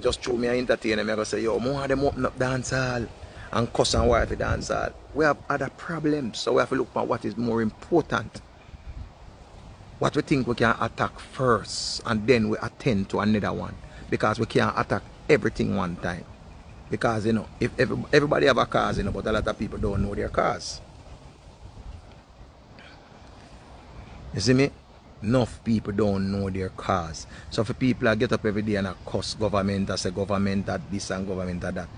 just through me and entertain them, I go say, yo, more of them open up dance hall and cuss and wife dance hall. We have other problems, so we have to look at what is more important. What we think we can attack first, and then we attend to another one. Because we can't attack everything one time. Because, you know, if every, everybody have a cause, you know, but a lot of people don't know their cause. You see me? Enough people don't know their cause. So for people that get up every day and I cuss government, I say government that this and government that that,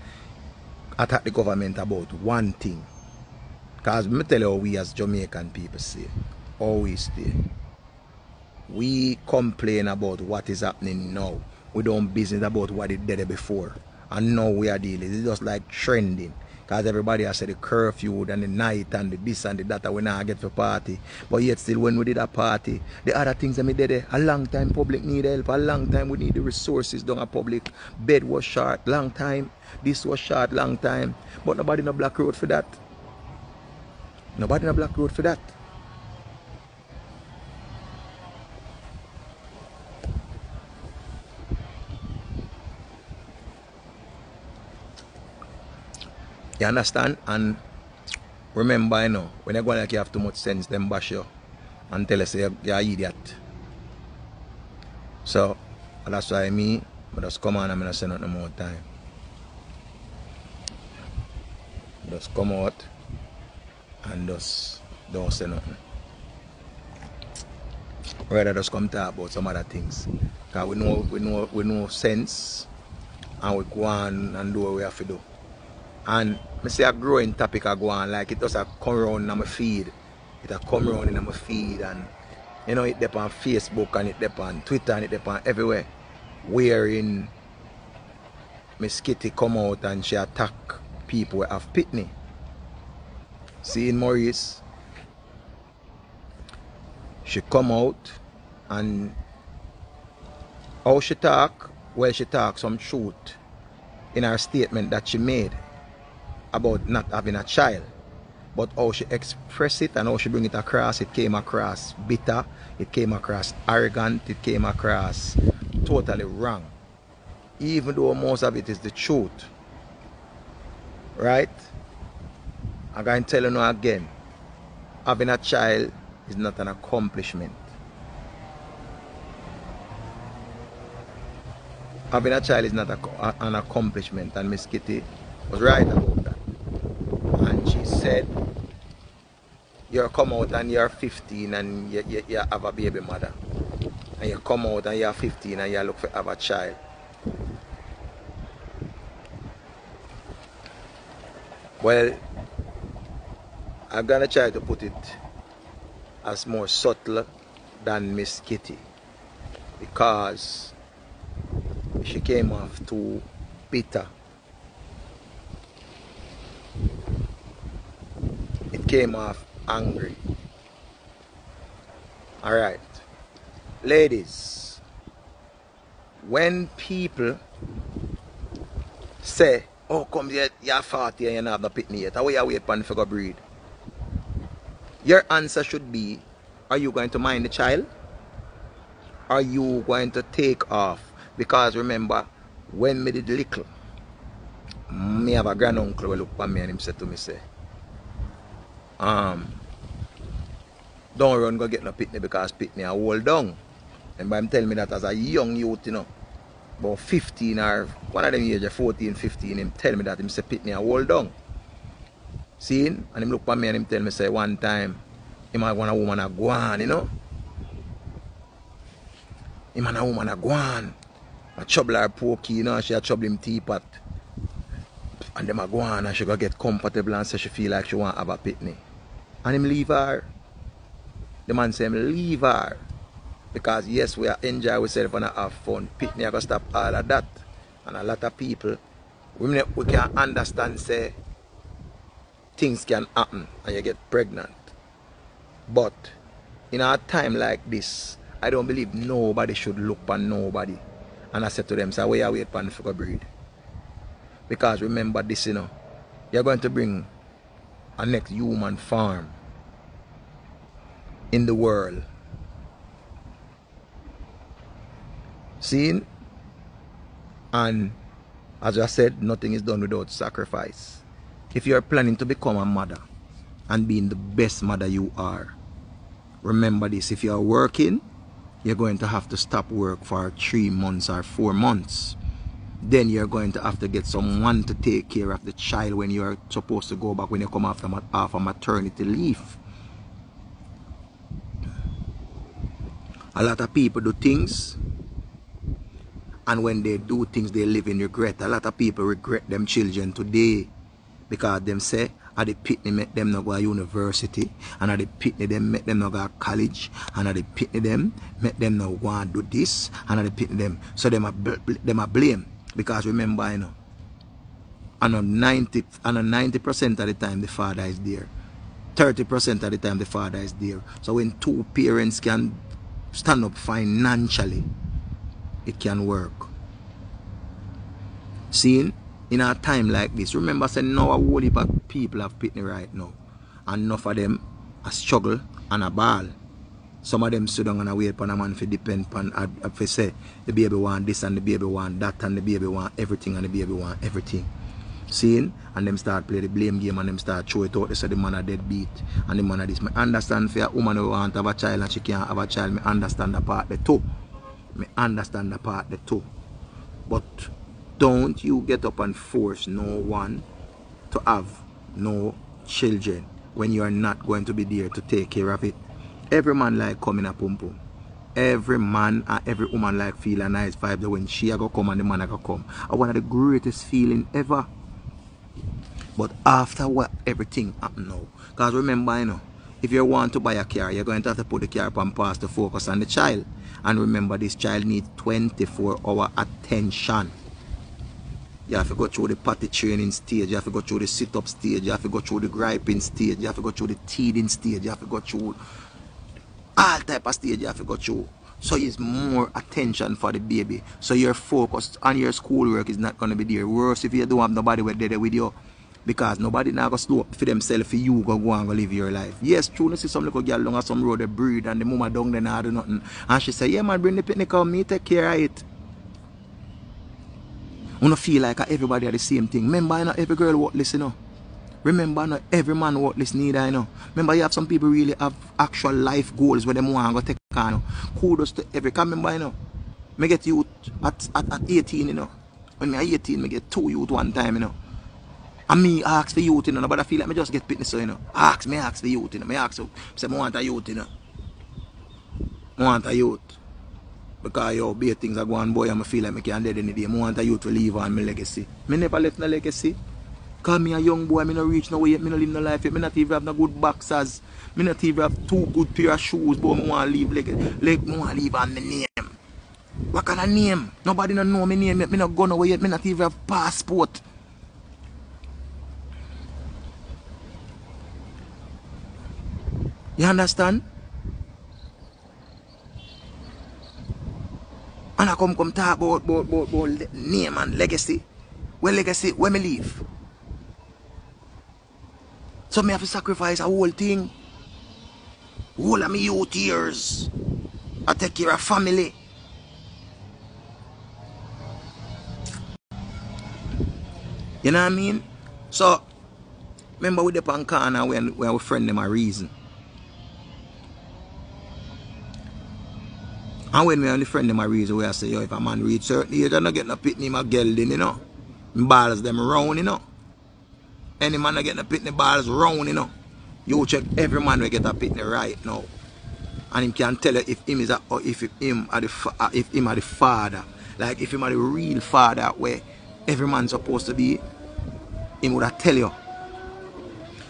attack the government about one thing. Because me tell you how we as Jamaican people say, always stay. We complain about what is happening now. We don't business about what it did before. And now we are dealing. It's just like trending. Because everybody has said the curfew and the night and the this and the that we now get for party. But yet still when we did a party, the other things that we did eh, a long time public need help, a long time we need the resources down a public. Bed was short, long time. This was short, long time. But nobody in a black road for that. Nobody in a black road for that. You understand? And remember, you know, when you go like you have too much sense, them bash you and tell us you're, you're an idiot. So, that's why me, I just come on and I'm not say nothing more time. Just come out and just don't say nothing. Rather just come talk about some other things. Because we know we know we know sense and we go on and do what we have to do. And I see a growing topic I go on, like it does a come around in my feed. It a come around in my feed and you know it dep on Facebook and it dep on Twitter and it dep on everywhere. Wherein Miss Kitty come out and she attack people who have pitney. Seeing Maurice, she come out and how she talk, well she talk some truth in her statement that she made about not having a child. But how she expressed it and how she bring it across, it came across bitter, it came across arrogant, it came across totally wrong. Even though most of it is the truth. Right? I'm going to tell you now again. Having a child is not an accomplishment. Having a child is not a, an accomplishment and Miss Kitty was right about said, you come out and you're 15 and you, you, you have a baby mother. And you come out and you're 15 and you look for have a child. Well, I'm gonna try to put it as more subtle than Miss Kitty because she came off too bitter. Came off angry. Alright. Ladies, when people say, oh come here, you're 40 and you have no pitney yet, how you wait the figure breed? Your answer should be, are you going to mind the child? Are you going to take off? Because remember, when me did little, me have a granduncle who look at me and him said to me, say, um, don't run go get no pitney because pitney are hold down. And by him telling me that as a young youth, you know, about 15 or one of them age, 14, 15, him tell me that him say pitney are hold down. See? And him look at me and him tell me say one time, him want a woman a go on, you know. Him and a woman a go on. A trouble her pokey, you know, she a trouble him teapot. And them a go on and she go get comfortable and say she feel like she want to have a pitney. And him leave her. The man say him leave her. Because yes, we are enjoy ourselves and have fun. Pitney I go stop all of that. And a lot of people, we, we can understand say things can happen and you get pregnant. But in a time like this, I don't believe nobody should look on nobody. And I said to them, say, where you wait for the breed? Because remember this, you know, you're going to bring a next human farm in the world. See? And as I said, nothing is done without sacrifice. If you are planning to become a mother and being the best mother you are, remember this if you are working, you're going to have to stop work for three months or four months. Then you're going to have to get someone to take care of the child when you're supposed to go back when you come after after maternity leave. A lot of people do things and when they do things they live in regret. A lot of people regret them children today because them say at the pitney make them not go to university and at the pitney them make them not go to college and at the pitney them make them not want to do this and at the pitney them so them are them are blame because remember you know and on 90 and on 90 percent of the time the father is there 30 percent of the time the father is there so when two parents can stand up financially it can work seeing in a time like this. Remember, saying now a whole heap of people have pitney right now. And enough of them a struggle and a ball. Some of them sit down and wait upon a man for depend upon uh, if they say the baby want this and the baby want that and the baby want everything and the baby want everything. Seeing and them start play the blame game and them start throw it out. They say the man a deadbeat and the man a this. I understand for a woman who want to have a child and she can't have a child. I understand the part the two. I understand the part the two. But don't you get up and force no one to have no children when you are not going to be there to take care of it. Every man like coming a pum pum. Every man and every woman like feel a nice vibe that when she a go come and the man a go come. And one of the greatest feeling ever. But after what everything happen now. Because remember, you know, if you want to buy a car, you're going to have to put the car on pause to focus on the child. And remember, this child needs 24 hour attention. You have to go through the potty training stage. You have to go through the sit-up stage. You have to go through the griping stage. You have to go through the teething stage. You have to go through all type of stage you have to go through. So it's more attention for the baby. So your focus on your schoolwork is not going to be there. Worse if you don't have nobody with there with you. Because nobody now go slow up for themselves for you go go and go live your life. Yes, true, you see some little girl along some road they breed and the mama down there now do nothing. And she say, yeah man, bring the picnic out, me take care of it. We don't feel like everybody are the same thing. Remember, know, every girl worthless, listen know. Remember, not every man worthless neither, I know. Remember, you have some people really have actual life goals where they want to take on. You know. Kudos to every. Can remember, you know, me get youth at, at, at 18, you know. When me 18, me get two youth one time, you know. And me ask for youth, you know, but I feel like me just get fitness, so, you know. Ask me, ask for youth, you know. Me ask, so, say, me want a youth, you know. I want a youth. Because yo, big things are going boy, I feel like I can't dead any day. I want a youth to leave on my legacy. Me never left no legacy. Cause me a young boy, me no reach no way yet, me no live no life yet. Me not even have no good boxers. Me not even have two good pair of shoes, but me want to leave like, like me want to leave on my name. What kind of name? Nobody no know my name yet. Me not go nowhere yet. Me not even have passport. You understand? And I come come talk about, about, about, about name and legacy. Well, legacy, when me leave. So me have to sacrifice a whole thing. Whole of me youth years. I take care of family. You know what I mean? So, remember with the pan corner when, when our friend them a reason. And when and the friend them a reason I say, yo, if a man reach certain age, I don't get no pitney my girl then, you know. Balls them round, you know. Any man that get no pitney balls round, you know. You check every man will get a pitney right now. And him can tell you if him is a, or if him are the uh, if him are the father. Like if him are the real father where every man supposed to be, him would have tell you.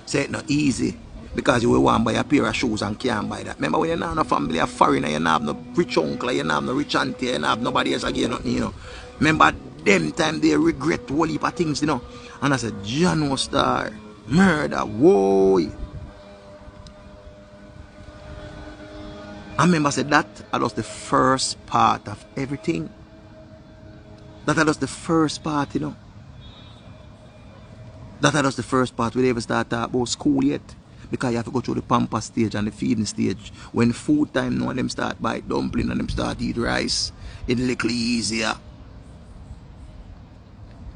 Say it not easy because you will want buy a pair of shoes and can't buy that. Remember when you're not a family, a foreigner, you don't have no rich uncle, you don't have no rich auntie, you don't have nobody else again, nothing, you know. Remember them time they regret whole heap of things, you know. And I said, John was Star, murder, whoa. I remember I said that I was the first part of everything. That I was the first part, you know. That I was the first part. We never start talking about school yet because you have to go through the pamper stage and the feeding stage. When food time now them start buy dumpling and them start eat rice, it little easier.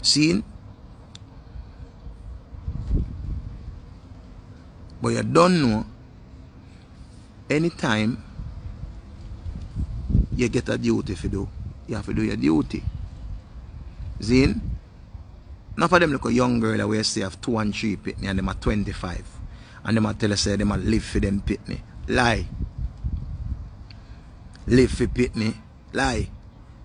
Seen? But you don't know anytime you get a duty to do, you have to do your duty. Zin? Enough of them look a young girl that we say have two and three pitney and them are 25. And them are tell us say them are live for them pitney. Lie. Live for pitney. Lie.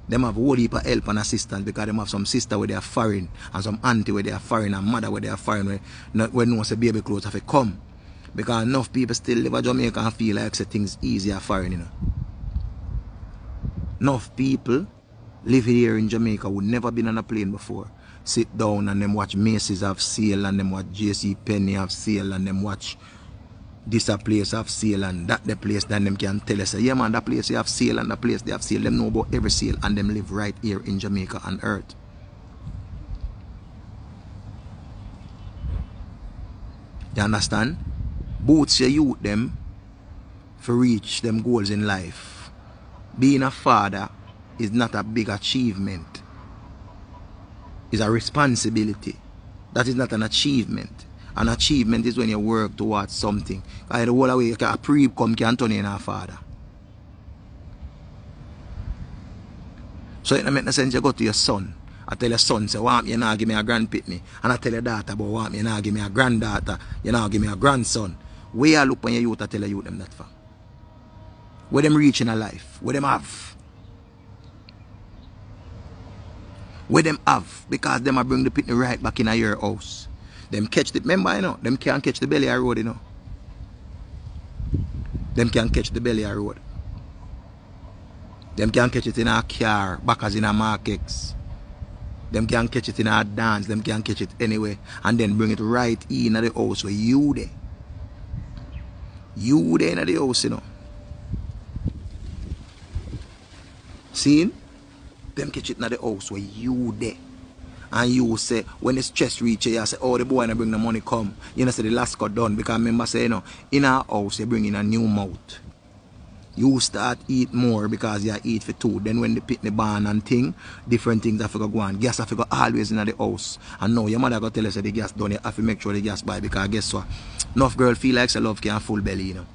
Them have whole heap of help and assistance because them have some sister where they are foreign and some auntie where they are foreign and mother where they are foreign where, not, where no say baby clothes have to come. Because enough people still live in Jamaica and feel like say things easier foreign, you know. Enough people live here in Jamaica who never been on a plane before. Sit down and them watch Macy's have sale and them watch JC Penney have sale and them watch this a place have sale and that the place then them can tell us yeah man that place they have sale and that place they have sale them know about every sale and them live right here in Jamaica on earth. You understand? Boots your youth them for reach them goals in life. Being a father is not a big achievement. It's a responsibility. That is not an achievement an achievement is when you work towards something. Because the whole way, a pre come can turn in a father. So it make no sense you go to your son. I tell your son, say, me, you now give me a grand pitney. And I tell your daughter, but want you now give me a granddaughter. You now give me a grandson. Where you look when your youth, I tell your youth them that for. Where them reach in a life. Where them have. Where them have. Because them I bring the pitney right back in your house. Them catch the, remember, you know, them can't catch the belly of road, you know. Them can't catch the belly of road. Them can't catch it in a car, back as in a markets. Them can't catch it in a dance, them can't catch it anywhere. And then bring it right in at the house where you there. You there in the house, you know. See? Them catch it in the house where you there and you say when the stress reach you, you say, oh the boy and bring the money come. You know say the last got done because remember say you know in our house you bring in a new mouth. You start eat more because you eat for two. Then when the pit the barn and thing, different things have to go on. Gas have to go always in the house. And now your mother got tell us that the gas done, you have to make sure the gas buy because guess what? Enough girl feel like she love can full belly, you know.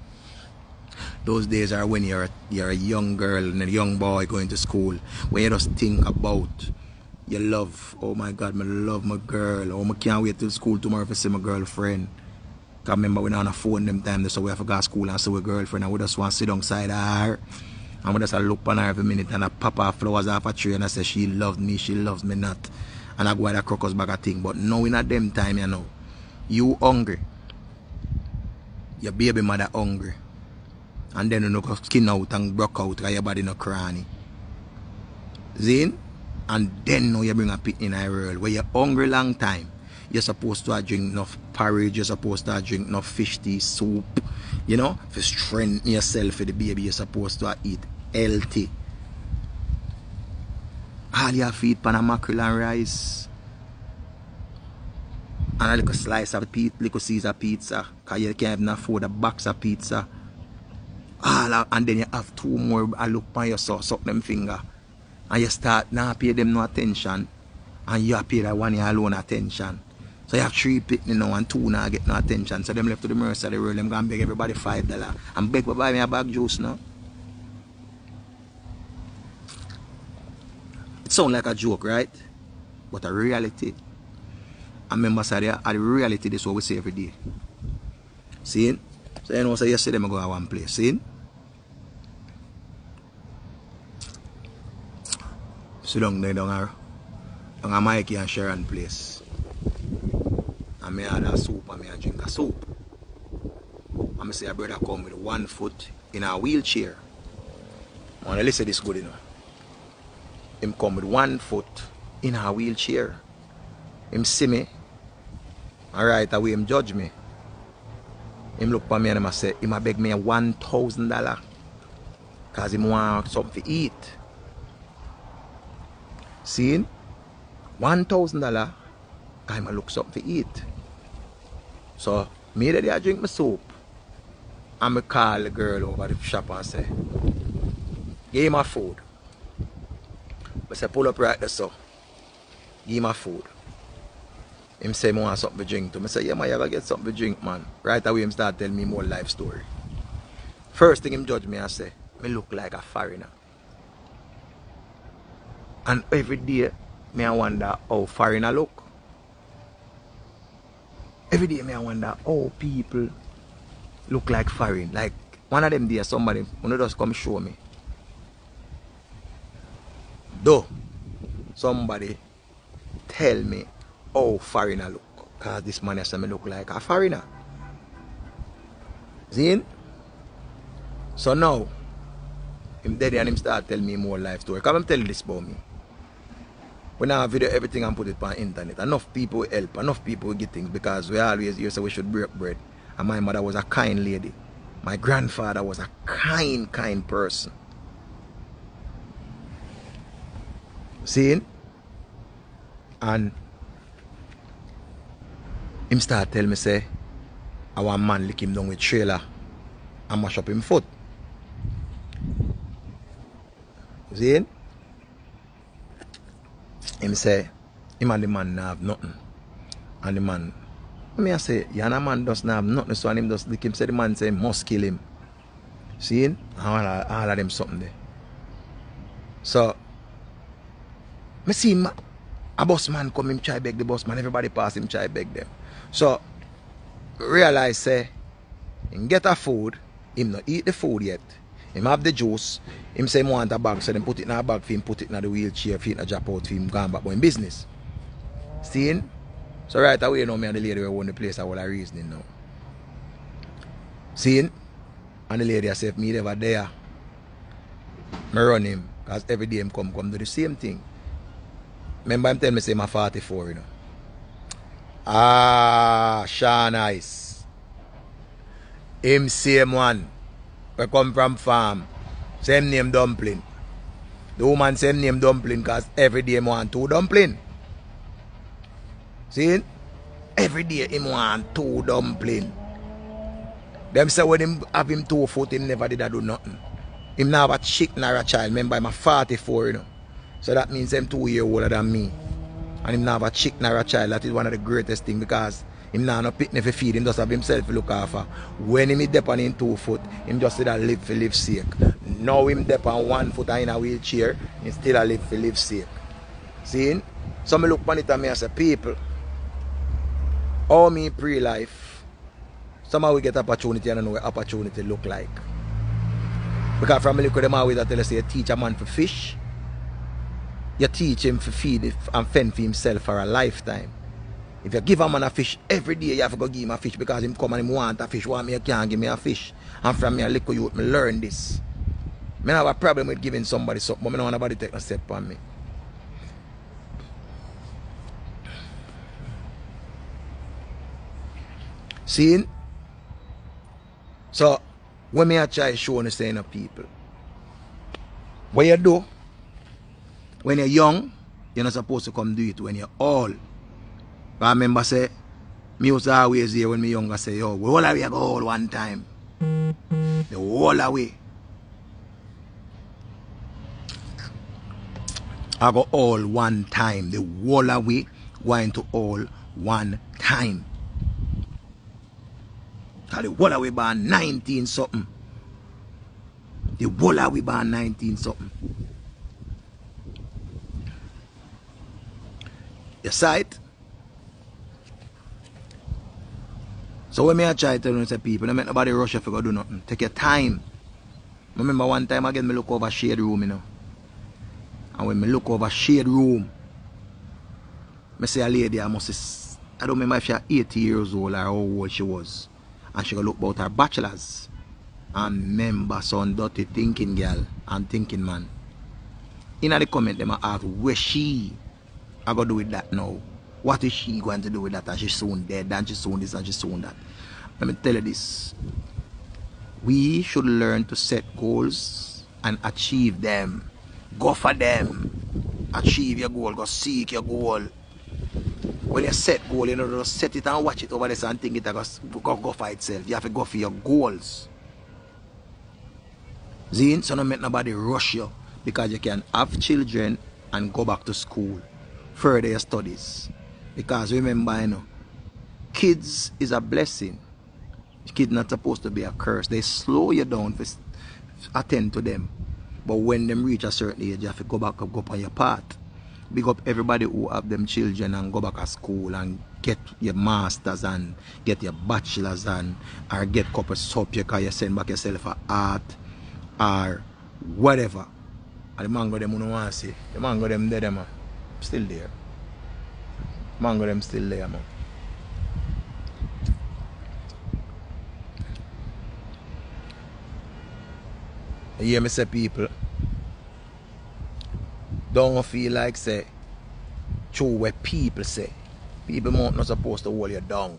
Those days are when you're you're a young girl and a young boy going to school, when you just think about you love. Oh my God, my love my girl. Oh, I can't wait till school tomorrow to see my girlfriend. Cause remember we on a phone them time, so we have to go to school and see my girlfriend and we just want to sit alongside her. And we just look on her every minute and I pop her flowers off a tree and I say she loves me, she loves me not. And I go at a crocus bag a thing. But knowing in a them time, you know, you hungry. Your baby mother hungry. And then you know skin out and broke out because your body no cranny. Zin? And then now you bring a pit in a world where you're hungry long time. You're supposed to drink enough porridge you're supposed to drink enough fish tea soup you know? To strengthen yourself for the baby you're supposed to eat healthy. All your feed pan a mackerel and rice. And a little slice of pizza, little Caesar pizza because you can't even afford a box of pizza. All and then you have two more I look on your suck them finger and you start now pay them no attention and you pay that one year alone attention. So you have three pitney now and two now get no attention. So them left to the mercy of the world, them gonna beg everybody five dollar. And beg buy me a bag juice now. It sound like a joke, right? But a reality. And members of the, of the reality this is what we say every day. See? So you know so yesterday I go to one place, see? Sit down there down a, down a Mikey and Sharon place. And me had a soup and me had drink a soup. And me see a brother come with one foot in a wheelchair. To listen this good, you know. Him come with one foot in a wheelchair. Him see me. And right away him judge me. Him look for me and him say, him a beg me a one thousand dollar. Cause him want something to eat. One thousand dollar, I'm look something to eat. So me that I drink my soup. And I call the girl over the shop and say, Give me my food. I say pull up right there so. give him a food. Him say, I want something to drink to me. I say, yeah, man, you gotta get something to drink, man. Right away, him start telling me more life story. First thing him judge me, I say, me look like a foreigner. And every day, me I wonder how foreigner look. Every day, me I wonder how people look like foreign. Like, one of them there, somebody, one of just come show me. Though, somebody tell me how foreigner look. Cause this man has me look like a foreigner. See? So now, him dead and him start tell me more life story. Come and tell this about me. When I video everything and put it on internet, enough people help, enough people get things because we always used to we should break bread. And my mother was a kind lady. My grandfather was a kind, kind person. See? And him start tell me say, our man lick him down with trailer and mash up him foot. See? Him say, him and the man now have nothing. And the man, me I say, the man doesn't have nothing, so and him just lick him. Say the man say, must kill him. See? All all of them something there. So, me see him, a boss man come him try beg the boss man, everybody pass him try beg them. So, realize say, him get a food, him not eat the food yet. Him have the juice, him say him want a bag, so then put it in a bag for him, put it in the wheelchair for him to drop out for him, gone back in business. Seeing? So right away, you know, me and the lady who own the place, I have reasoning now. Seeing? And the lady if me never there, me run him, because every day him come, come do the same thing. Remember him tell me say I'm 44, you know. Ah, Sean Ice. Him same one. We come from farm. Same name dumpling. The woman same name dumpling because every day him want two dumpling. See? Every day him want two dumpling. Them say when him have him two foot, him never did a do nothing. Him now have a chick nor a child. Remember, I'm a 44, you know. So that means him two year older than me. And him now have a chick nor a child. That is one of the greatest thing because him now no pitney for feed. Him just have himself look after. When him dep on him two foot, him just did a live for live sake. Now him dep on one foot and in a wheelchair, he still a live for live sake. See? So me look on it and me as a people. All me pre-life, somehow we get opportunity and I know what opportunity look like. Because from me look at them always I tell say you teach a man for fish, you teach him to feed and fend for himself for a lifetime. If you give a man a fish every day, you have to go give him a fish because him come and him want a fish. Want me, you can't give me a fish. And from me, a little youth, me learn this. Me have a problem with giving somebody something, but me don't want nobody take a step on me. Seeing? So, when me I try show understand of people, what you do, when you're young, you're not supposed to come do it when you're old. I remember say, me was always here when me younger say, yo, we all away go all one time. The whole away. I go all one time. The whole away going to all one time. Cause the whole away by 19 something. The whole away by 19 something. You it? So when me I try to tell say people, don't make nobody rush if you go do nothing. Take your time. I remember one time again me look over shade room, you know. And when me look over shade room, me say a lady I must say, I don't remember if she 80 years old or how old she was. And she go look about her bachelors. And remember some dirty thinking girl and thinking man. In the comment them I ask where she I go do with that now. What is she going to do with that? And she's soon dead, and she's soon this, and she's soon that. Let me tell you this. We should learn to set goals and achieve them. Go for them. Achieve your goal. Go seek your goal. When you set goal, you know, just set it and watch it over there and think it go, go, go for itself. You have to go for your goals. Zine, so don't make nobody rush you because you can have children and go back to school further your studies. Because remember, you know, kids is a blessing. Kids not supposed to be a curse. They slow you down to attend to them. But when them reach a certain age, you have to go back up, go up on your path. Big up everybody who have them children and go back to school and get your masters and get your bachelors and or get couple subject or you send back yourself for art or whatever. And the mango them don't want to see. The mango them there, man. Still there. Mango them still there, man. You hear me say people? Don't feel like say true what people say. People not supposed to hold you down.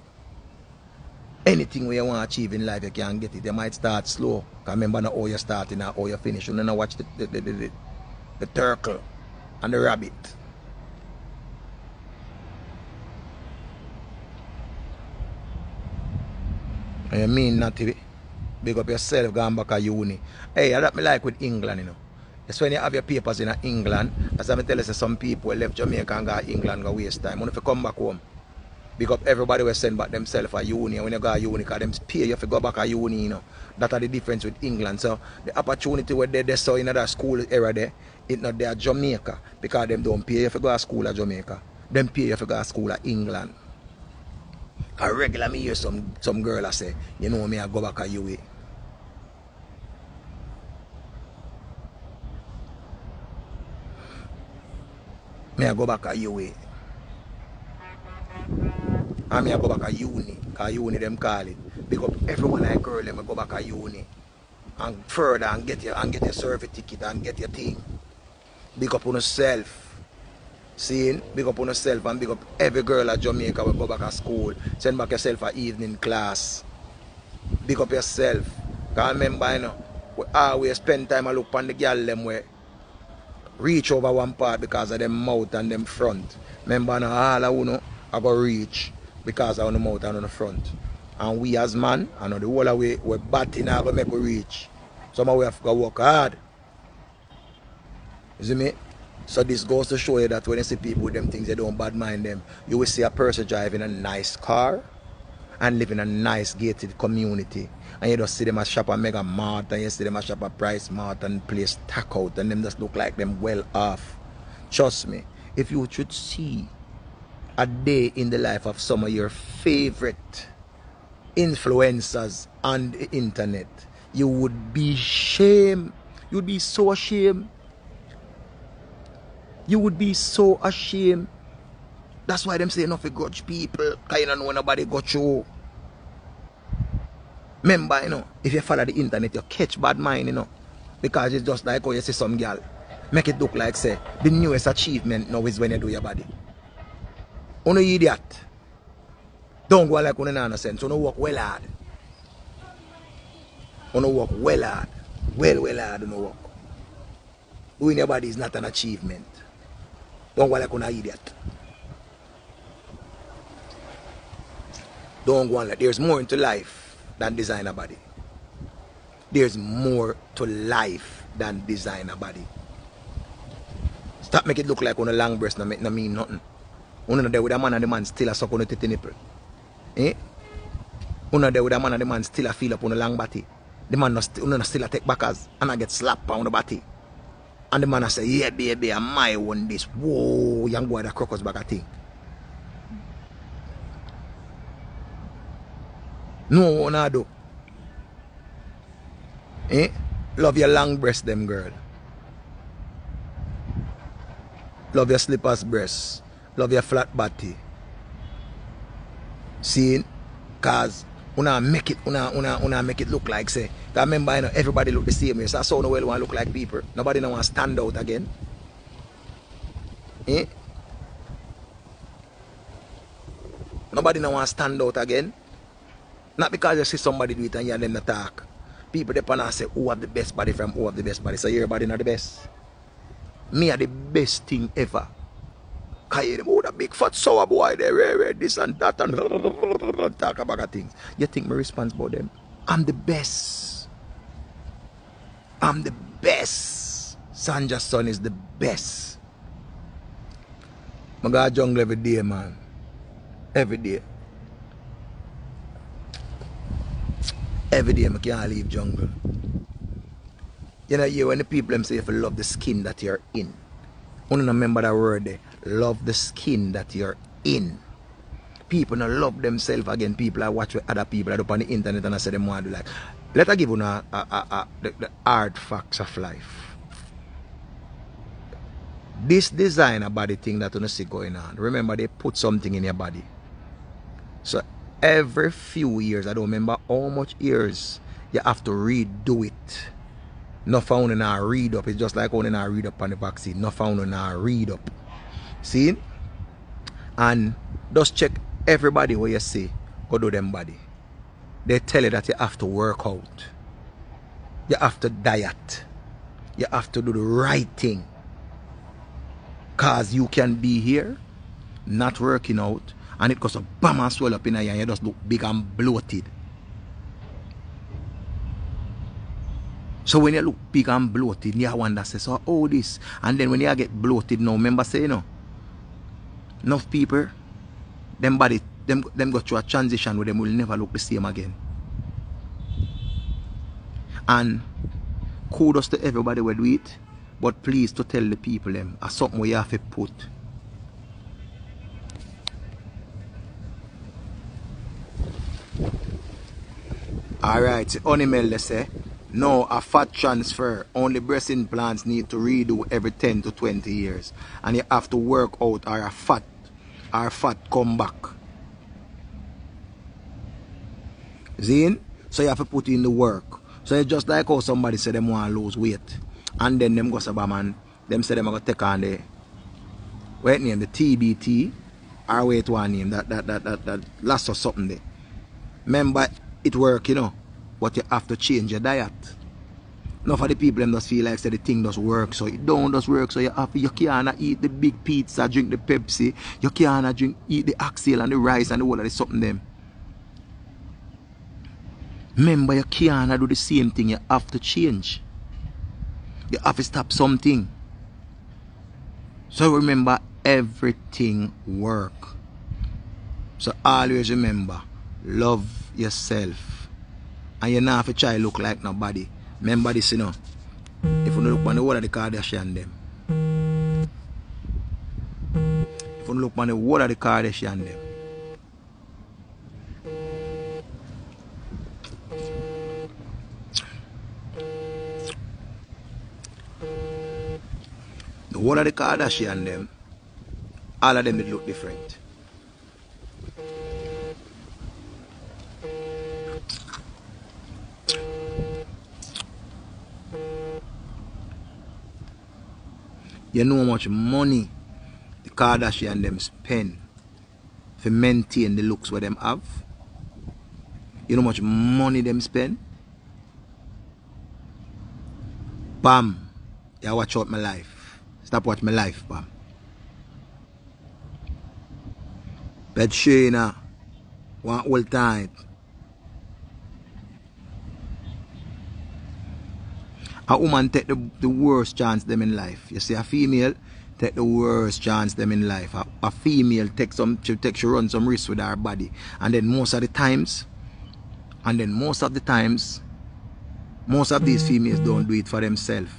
Anything where you want to achieve in life, you can get it. You might start slow. Because remember not how you start and how you finish. You don't watch the, the, the, the, the turtle and the rabbit. I mean not to big up yourself going back to uni. Hey, I me like with England, you know. It's when you have your papers in England, as I tell you, some people left Jamaica and go to England go waste time. When you come back home, big up everybody will send back themselves for uni. When you go to uni, because them pay you to go back to uni, you know. That are the difference with England. So the opportunity where they, they saw in that school era there, it's not there Jamaica. Because them don't pay you to go to school at Jamaica. Them pay you to go to school at England. A regular me hear some some girl I say, you know me I go back to UA. Me I go back to UA. And me I go back to uni. Cause uni them call it. Up everyone like girl them go back to uni. And further and get your and get your survey ticket and get your thing. Big up on yourself. Seeing, big up on yourself and big up every girl at Jamaica will go back to school. Send back yourself for evening class. Big up yourself. Cause remember, you know, we always spend time and look on the girl them where reach over one part because of them mouth and them front. Remember now all of you know go reach because of the mouth and on the front. And we as man, I know the whole we we're batting now go make we reach. Somehow we have to work hard. You see me? So this goes to show you that when you see people with them things, they don't bad mind them. You will see a person driving a nice car and live in a nice gated community. And you just see them at shop at Mega Mart and you see them at shop at Price Mart and place stack out and them just look like them well off. Trust me, if you should see a day in the life of some of your favorite influencers on the internet, you would be shame. You'd be so ashamed you would be so ashamed. That's why them say enough of grudge people. Don't know nobody got you. Remember, you know, if you follow the internet, you catch bad mind, you know. Because it's just like how you see some girl. Make it look like say the newest achievement now is when you do your body. Uno idiot. Don't go like uno nonsense. Uno work well hard. Uno work well hard. Well, well hard uno work. Doing your body is not an achievement. Don't go like an idiot. Don't go on like there's more into life than design a body. There's more to life than design a body. Stop make it look like on a long breast no, no mean nothing. Una there with a man and the man still a suck on the titty nipple. Eh? Una there with a man and the man still a feel up on a long body. The man no, st una still a take backers and I get slapped on the body. And the man I say, yeah, baby, I my one this. Whoa, young boy, the crocus bag a thing. No, what I do? Eh? Love your long breast, them girl. Love your slippers breast. Love your flat body. See? Cause una make it una una una make it look like say. Cause remember you know everybody look the same way. So I saw no well want look like people. Nobody no want stand out again. Eh? Nobody no want stand out again. Not because you see somebody do it and you and them not talk. People depend on say who have the best body from who have the best body. So everybody not the best. Me are the best thing ever. Cause you know big fat sour boy they rare this and that and talk about things. You think my response about them? I'm the best. I'm the best. Sanja's son is the best. I go jungle every day, man. Every day. Every day I can't leave jungle. You know, you when the people them say if you love the skin that you're in. Only remember that word there. Love the skin that you're in. People not love themselves again. People I watch other people up on the internet and I say them want to do like let I give you a, a, a, the, the hard facts of life. This designer body thing that you see going on. Remember they put something in your body. So every few years, I don't remember how much years you have to redo it. Not found in our read up. It's just like only our read up on the vaccine. Not found in our read up. See? And just check everybody where you see go do them body. They tell you that you have to work out. You have to diet. You have to do the right thing. Cause you can be here, not working out, and it goes a bam and swell up in here and you just look big and bloated. So when you look big and bloated, you wonder, say, so oh this. And then when you get bloated now, remember say, you know, enough people, them body, them, them go through a transition where them will never look the same again. And kudos to everybody who do it, but please to tell the people them, a something you have to put Alright, Onimel they say, no, a fat transfer, only breast implants need to redo every 10 to 20 years. And you have to work out or a fat, or fat come back. Zine? So you have to put in the work. So it's just like how somebody said them want to lose weight. And then them go say, man, them say them are going to take on the, what name, the TBT, or wait one name, that, that, that, that, that last or something there. Remember, it work, you know. But you have to change your diet. Enough for the people them just feel like say the thing does work. So it don't does work. So you have you can't eat the big pizza, drink the Pepsi, you can't drink eat the oxtail and the rice and the whole of the something them. Remember you can't do the same thing, you have to change. You have to stop something. So remember everything work. So always remember, love yourself. And you not have to try look like nobody. Remember this, you know. If you look on the of the Kardashian them. If you look on the of the Kardashian them. The of the Kardashian them, all of them look different. You know how much money the Kardashian them spend to maintain the looks where them have? You know how much money them spend? Bam. You watch out my life. Stop watch my life, bam. Bed Shana. One whole time. A woman take the, the worst chance them in life. You see, a female take the worst chance them in life. A, a female take some she take she run some risk with her body. And then most of the times, and then most of the times, most of these females don't do it for themselves.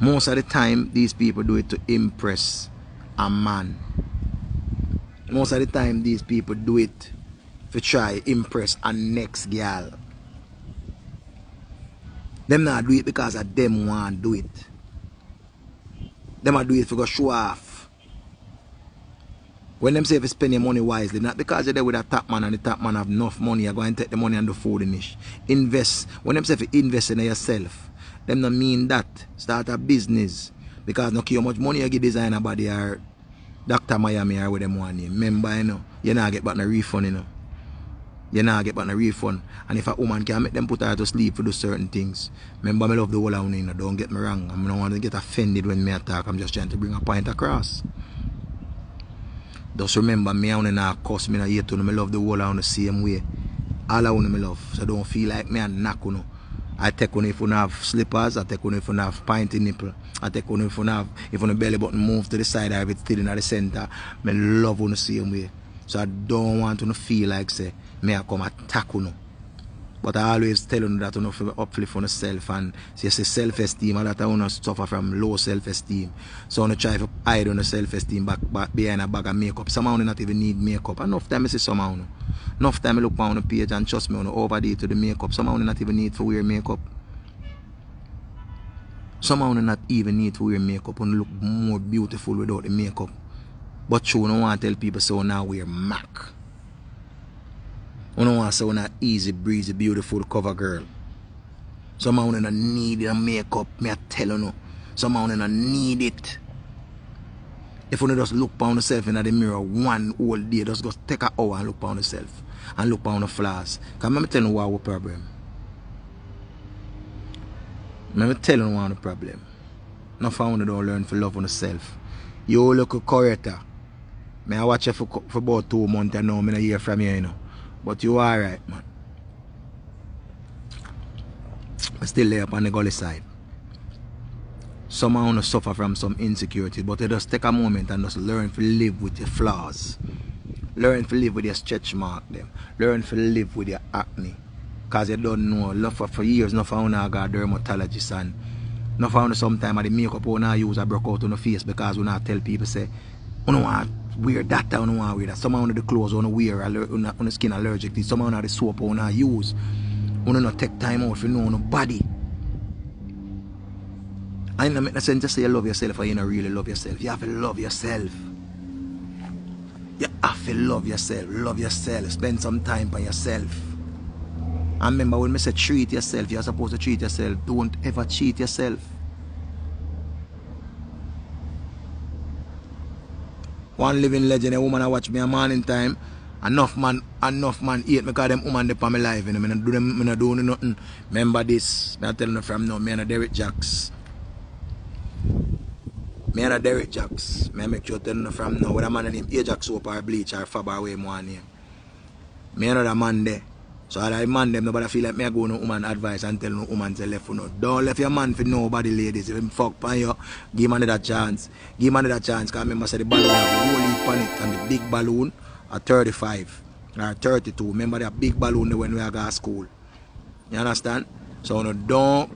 Most of the time, these people do it to impress a man. Most of the time, these people do it to try impress a next girl. Them not do it because of them want do it. Them are do it for go show off. When them say if you spend your money wisely, not because you're there with a top man and the top man have enough money, you're going to take the money and the food in it. Invest. When them say if you invest in yourself, them not mean that. Start a business. Because no care how much money you give designer body or Dr. Miami or with them name. Remember, you know, you not get back no refund, you know you not get back a refund. And if a woman can make them put her to sleep for do certain things, remember I love the whole of you know, don't get me wrong. I don't want to get offended when me attack. I'm just trying to bring a point across. Just remember me I not cuss me not hate you, me love the whole of the same way. All I want me love. So don't feel like me and knock you. I take on if you have slippers, I take on if you have pinty nipple, I take on if you have if you belly button move to the side or if it's still in the center. Me love on the same way. So I don't want to feel like say me I come attack you. But I always tell you that you know uplift on yourself and you say self-esteem and that I want to suffer from low self-esteem. So I want to try to hide on self-esteem back, back behind a bag of makeup. Some of not even need makeup. Enough time I of Enough time I look on the page and trust me on overdo to the makeup. Some of not even need to wear makeup. Some of not even need to wear makeup and look more beautiful without the makeup. But you don't want to tell people so now we're MAC. You don't want to say not easy, breezy, beautiful cover girl. Some of them need a makeup, me I tell you. Some of them need it. If you just look on yourself in the mirror one whole day, just go take an hour and look on yourself and look on the flaws. Because let me tell you what our problem. Let me tell you what the problem. No found don't learn to love on yourself. You look a corrector. Ah. Me I watch you for, for about two months and now I hear from you, you know. But you alright, man. I still there up on the gully side. Some want to suffer from some insecurity, but you just take a moment and just learn to live with your flaws. Learn to live with your stretch mark them. Learn to live with your acne. Cause you don't know. Love for, for years, no found I got dermatologist and no found sometime the makeup when I use I broke out on the face because when I tell people say, you know what wear that, I don't want to wear that. Some of the clothes I want to wear on the skin allergic to. Some of the soap I want to use. I want to take time out for know no body. I don't make sense to say you love yourself or you don't really love yourself. You have to love yourself. You have to love yourself. Love yourself. Spend some time by yourself. And remember when I say treat yourself, you're supposed to treat yourself. Don't ever cheat yourself. One living legend, a woman I watch me a morning time. Enough man, enough man hate me because them woman they on my life. You know, me not do them, me not do nothing. Remember this, me I tell you from now, me and Derrick Jacks. Me and Derrick Jacks. Me make sure tell you from now, whether a man name Ajax Soap or Bleach or Fab or way more name. Me another man there. So I like man them nobody feel like me I go no woman advice and tell no woman to left for no. Don't left your man for nobody ladies. If him fuck pan you, give man that chance. Give man that chance because I remember say the balloon have a whole on it and the big balloon at 35 or 32. Remember that big balloon when we are go school. You understand? So no don't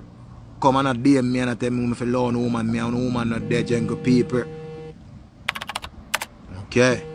come and a DM me and tell me if you love no woman, me and no woman not dead jungle people. Okay.